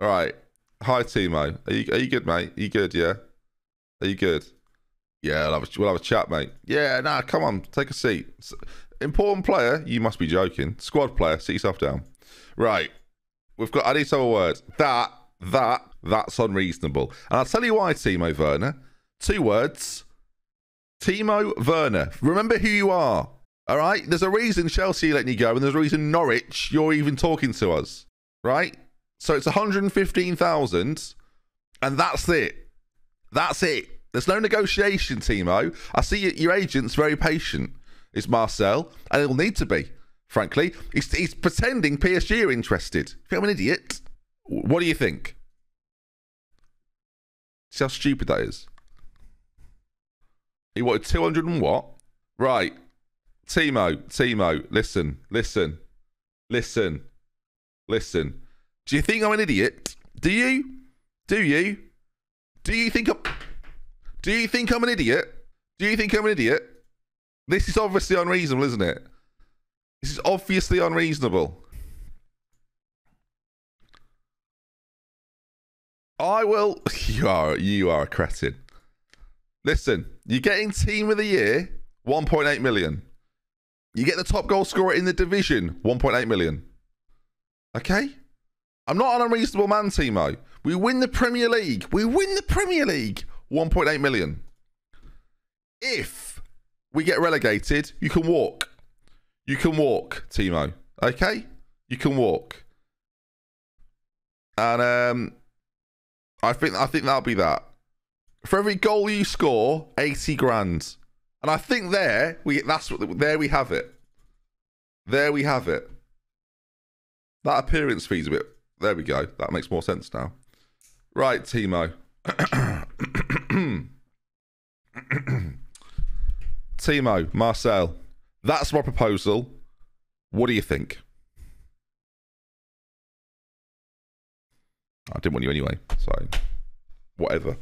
All right. Hi, Timo. Are you, are you good, mate? Are you good, yeah? Are you good? Yeah, we'll have, a, we'll have a chat, mate. Yeah, nah, come on. Take a seat. Important player? You must be joking. Squad player, sit yourself down. Right. We've got, I need some words. That, that, that's unreasonable. And I'll tell you why, Timo Werner. Two words. Timo Werner. Remember who you are. All right? There's a reason Chelsea letting you go, and there's a reason Norwich, you're even talking to us. Right? So it's 115,000, and that's it. That's it. There's no negotiation, Timo. I see your, agent's very patient. It's Marcel, and he'll need to be, frankly. He's, he's pretending PSG are interested. I'm an idiot? What do you think? See how stupid that is? He wanted 200 and what? Right. Timo, Timo, listen, listen, listen, listen. Do you think I'm an idiot? Do you? Do you? Do you think I'm Do you think I'm an idiot? Do you think I'm an idiot? This is obviously unreasonable, isn't it? This is obviously unreasonable. I will you are you are a cretin. Listen, you're getting team of the year, 1.8 million. You get the top goal scorer in the division, 1.8 million. Okay? I'm not an unreasonable man, Timo. We win the Premier League. We win the Premier League, 1.8 million. If we get relegated, you can walk. You can walk, Timo. Okay? You can walk. And um I think I think that'll be that. For every goal you score, 80 grand. And I think there we that's what there we have it. There we have it. That appearance fee's a bit there we go. That makes more sense now. Right, Timo. Timo, Marcel, that's my proposal. What do you think? I didn't want you anyway, so whatever.